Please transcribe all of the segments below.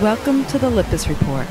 Welcome to the Lippis Report.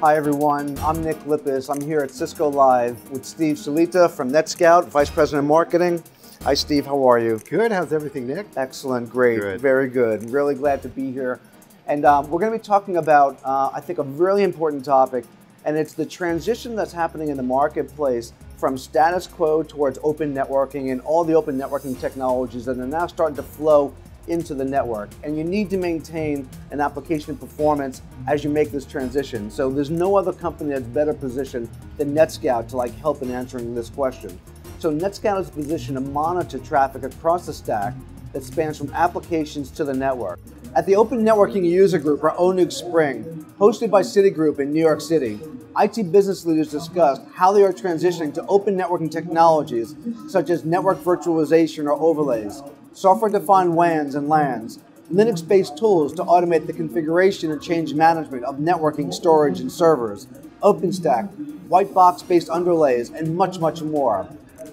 Hi everyone, I'm Nick Lippis. I'm here at Cisco Live with Steve Shalita from NetScout, Vice President of Marketing. Hi Steve, how are you? Good, how's everything, Nick? Excellent, great, Good. very good. Really glad to be here. And um, we're going to be talking about, uh, I think, a really important topic, and it's the transition that's happening in the marketplace from status quo towards open networking and all the open networking technologies that are now starting to flow into the network. And you need to maintain an application performance as you make this transition. So there's no other company that's better positioned than NetScout to like help in answering this question. So NetScout is positioned to monitor traffic across the stack that spans from applications to the network. At the Open Networking User Group, or ONUG Spring, hosted by Citigroup in New York City, IT business leaders discussed how they are transitioning to open networking technologies such as network virtualization or overlays, software-defined WANs and LANs, Linux-based tools to automate the configuration and change management of networking, storage, and servers, OpenStack, white box-based underlays, and much, much more.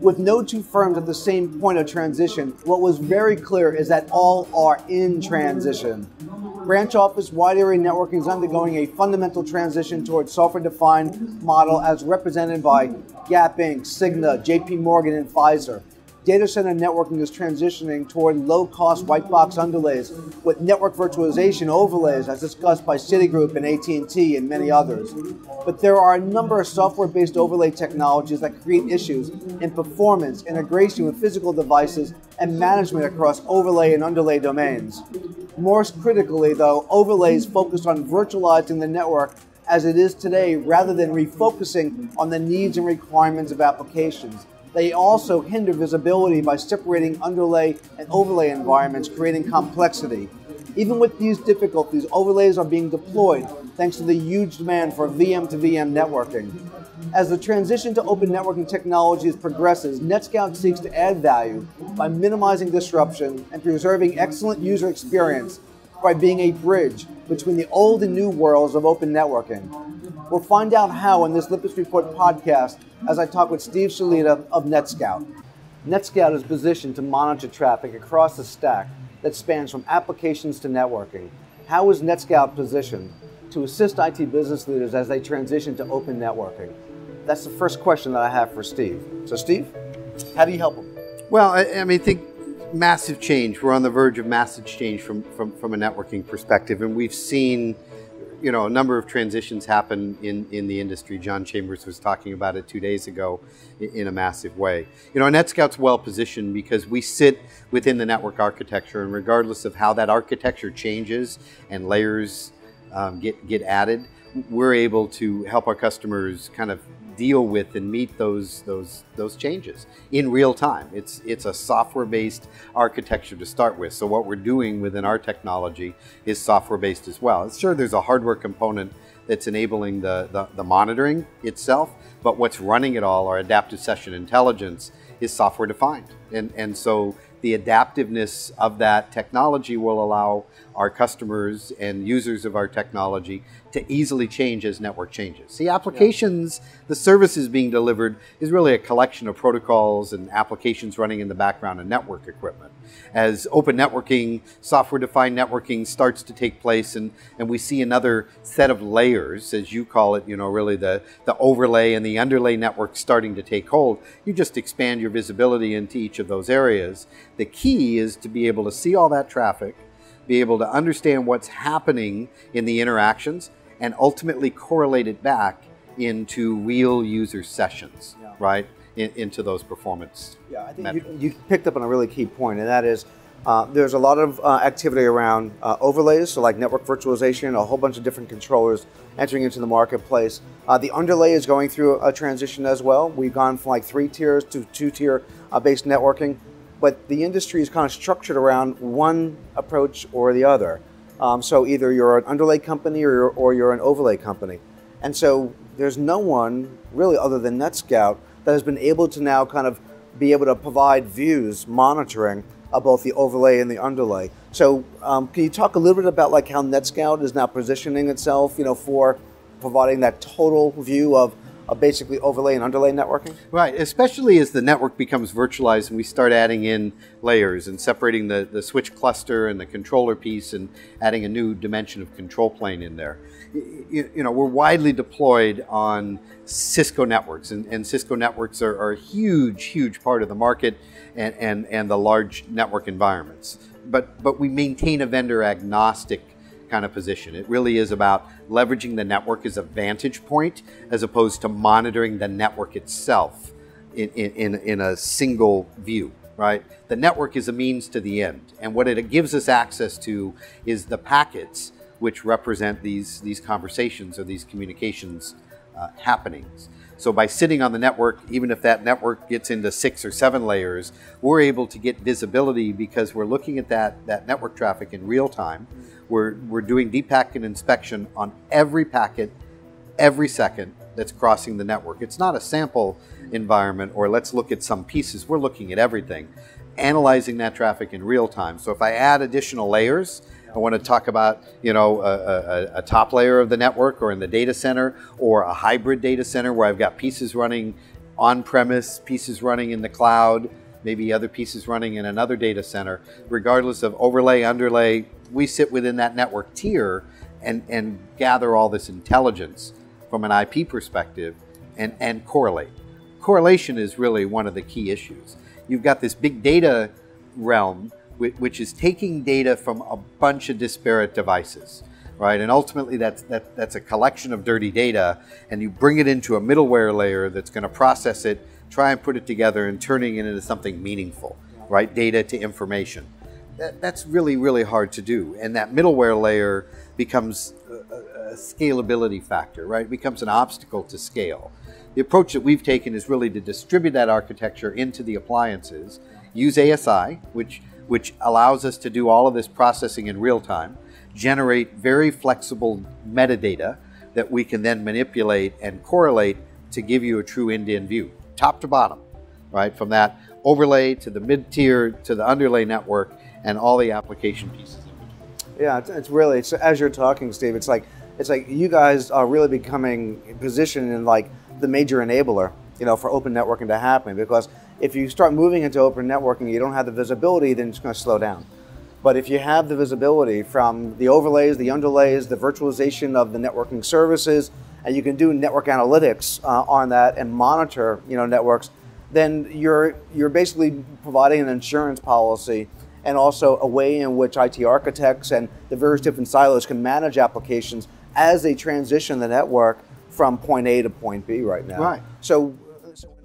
With no two firms at the same point of transition, what was very clear is that all are in transition. Branch office wide area networking is undergoing a fundamental transition towards software-defined model as represented by Gap Inc., Cigna, JP Morgan, and Pfizer. Data center networking is transitioning toward low-cost white box underlays with network virtualization overlays as discussed by Citigroup and AT&T and many others. But there are a number of software-based overlay technologies that create issues in performance, integration with physical devices, and management across overlay and underlay domains. Most critically, though, overlays focus on virtualizing the network as it is today rather than refocusing on the needs and requirements of applications. They also hinder visibility by separating underlay and overlay environments, creating complexity. Even with these difficulties, overlays are being deployed thanks to the huge demand for VM to VM networking. As the transition to open networking technologies progresses, NetScout seeks to add value by minimizing disruption and preserving excellent user experience by being a bridge between the old and new worlds of open networking. We'll find out how in this Lippis Report podcast as I talk with Steve Shalita of NetScout. NetScout is positioned to monitor traffic across the stack that spans from applications to networking. How is NetScout positioned to assist IT business leaders as they transition to open networking? That's the first question that I have for Steve. So, Steve, how do you help them? Well, I, I mean, think massive change. We're on the verge of massive change from, from, from a networking perspective, and we've seen you know, a number of transitions happen in, in the industry. John Chambers was talking about it two days ago in, a massive way. You know, NetScout's well positioned because we sit within the network architecture, and regardless of how that architecture changes and layers um, get, get added, we're able to help our customers kind of deal with and meet those those those changes in real time. It's it's a software-based architecture to start with. So what we're doing within our technology is software-based as well. Sure, there's a hardware component that's enabling the, the, the monitoring itself, but what's running it all, our adaptive session intelligence, is software defined. And and so the adaptiveness of that technology will allow our customers and users of our technology to easily change as network changes. The applications, yeah. the services being delivered is really a collection of protocols and applications running in the background and network equipment. As open networking, software defined networking starts to take place and, and we see another set of layers, as you call it, you know, really the, the overlay and the underlay network starting to take hold, you just expand your visibility into each of those areas. The key is to be able to see all that traffic, be able to understand what's happening in the interactions, and ultimately correlate it back into real user sessions, yeah. right? In, into those performance. Yeah, I think you, you, picked up on a really key point, and that is uh, there's a lot of uh, activity around uh, overlays, so like network virtualization, a whole bunch of different controllers entering into the marketplace. Uh, the underlay is going through a transition as well. We've gone from like three tiers to two tier uh, based networking, but the industry is kind of structured around one approach or the other. Um, so either you're an underlay company or you're, or you're an overlay company. And so there's no one really other than NetScout that has been able to now kind of be able to provide views, monitoring of both the overlay and the underlay. So um, can you talk a little bit about like how NetScout is now positioning itself, you know, for providing that total view of, of basically overlay and underlay networking? Right, especially as the network becomes virtualized and we start adding in layers and separating the, the switch cluster and the controller piece and adding a new dimension of control plane in there. You, you know, we're widely deployed on Cisco networks, and, and Cisco networks are, are, a huge, huge part of the market and, and, and the large network environments. But, but we maintain a vendor agnostic kind of position. It really is about leveraging the network as a vantage point as opposed to monitoring the network itself in, in, in a single view, right? The network is a means to the end. And what it gives us access to is the packets which represent these, these conversations or these communications uh, happenings. So by sitting on the network, even if that network gets into six or seven layers, we're able to get visibility because we're looking at that, that network traffic in real time. We're, we're doing deep packet inspection on every packet every second that's crossing the network. It's not a sample environment or let's look at some pieces. We're looking at everything, analyzing that traffic in real time. So if I add additional layers, I want to talk about, you know, a, a, a, top layer of the network or in the data center or a hybrid data center where I've got pieces running on-premise, pieces running in the cloud, maybe other pieces running in another data center. Regardless of overlay, underlay, we sit within that network tier and, and gather all this intelligence from an IP perspective and, and correlate. Correlation is really one of the key issues. You've got this big data realm which is taking data from a bunch of disparate devices, right? And ultimately, that's that, that's a collection of dirty data, and you bring it into a middleware layer that's going to process it, try and put it together, and turning it into something meaningful, right? Data to information. That, that's really really hard to do, and that middleware layer becomes a, a scalability factor, right? It becomes an obstacle to scale. The approach that we've taken is really to distribute that architecture into the appliances, use ASI, which which allows us to do all of this processing in real time, generate very flexible metadata that we can then manipulate and correlate to give you a true end-to-end view, top to bottom, right? From that overlay to the mid-tier to the underlay network and all the application pieces. Yeah, it's, it's really, it's, as you're talking, Steve, it's like, it's like you guys are really becoming positioned in like the major enabler, you know, for open networking to happen because if you start moving into open networking, you don't have the visibility, then it's going to slow down. But if you have the visibility from the overlays, the underlays, the virtualization of the networking services, and you can do network analytics uh, on that and monitor, you know, networks, then you're you're basically providing an insurance policy and also a way in which IT architects and the various different silos can manage applications as they transition the network from point A to point B right now. Right. So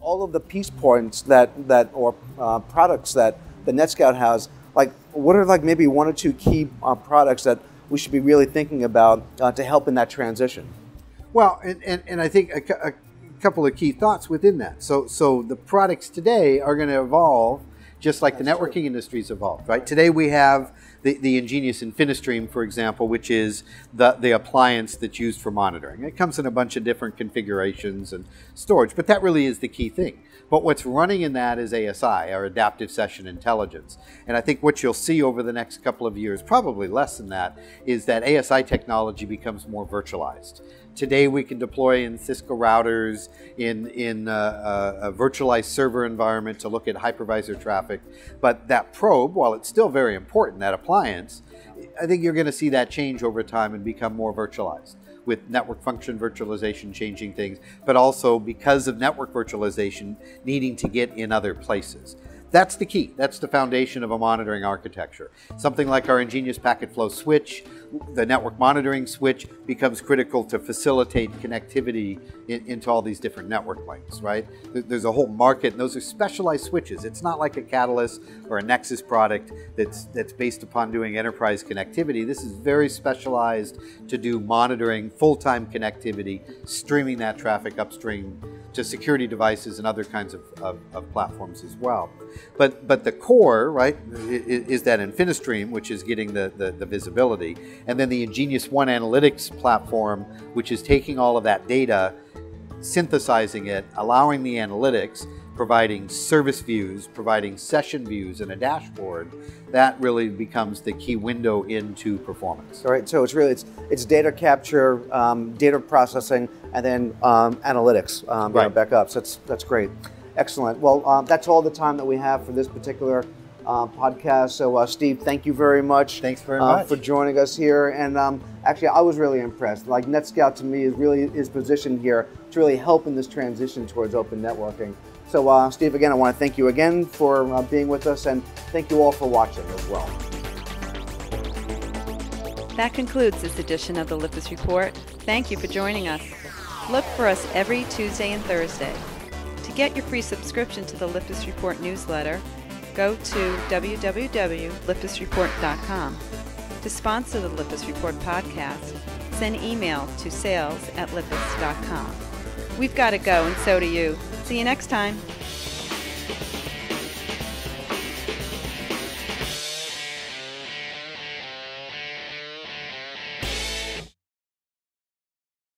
all of the piece points that that or uh, products that the NetScout has, like what are like maybe one or two key uh, products that we should be really thinking about uh, to help in that transition? Well, and, and, and I think a, a, couple of key thoughts within that. So so the products today are going to evolve just like That's the networking true. industry's evolved, right? Today we have the, the nGenius InfiniStream, for example, which is the, the appliance that's used for monitoring. It comes in a bunch of different configurations and storage, but that really is the key thing. But what's running in that is ASI, our Adaptive Session Intelligence. And I think what you'll see over the next couple of years, probably less than that, is that ASI technology becomes more virtualized. Today we can deploy in Cisco routers, in, in a, uh, uh, a, virtualized server environment to look at hypervisor traffic. But that probe, while it's still very important, that appliance, I think you're going to see that change over time and become more virtualized with network function virtualization changing things, but also because of network virtualization needing to get in other places. That's the key. That's the foundation of a monitoring architecture. Something like our nGenius packet flow switch, the network monitoring switch becomes critical to facilitate connectivity in, into all these different network links, right? There's a whole market, and those are specialized switches. It's not like a Catalyst or a Nexus product that's, that's based upon doing enterprise connectivity. This is very specialized to do monitoring, full-time connectivity, streaming that traffic upstream to security devices and other kinds of, of, of platforms as well. But, but the core, right, is, that InfiniStream, which is getting the, the, the visibility, and then the nGenius One Analytics platform, which is taking all of that data, synthesizing it, allowing the analytics, providing service views, providing session views, and a dashboard, that really becomes the key window into performance. All right, so it's really it's it's data capture, um, data processing, and then um, analytics um, you know, Right. back up. So that's that's great, excellent. Well, um, that's all the time that we have for this particular uh, podcast. So, uh, Steve, thank you very much. Thanks very uh, much. for joining us here. And um, actually, I was really impressed. Like NetScout to me is really is positioned here to really help in this transition towards open networking. So, uh, Steve, again, I want to thank you again for uh, being with us, and thank you all for watching as well. That concludes this edition of the Lippis Report. Thank you for joining us. Look for us every Tuesday and Thursday. To get your free subscription to the Lippis Report newsletter, go to www.lippisreport.com. To sponsor the Lippis Report podcast, send email to sales at lippis.com. We've got to go, and so do you. See you next time.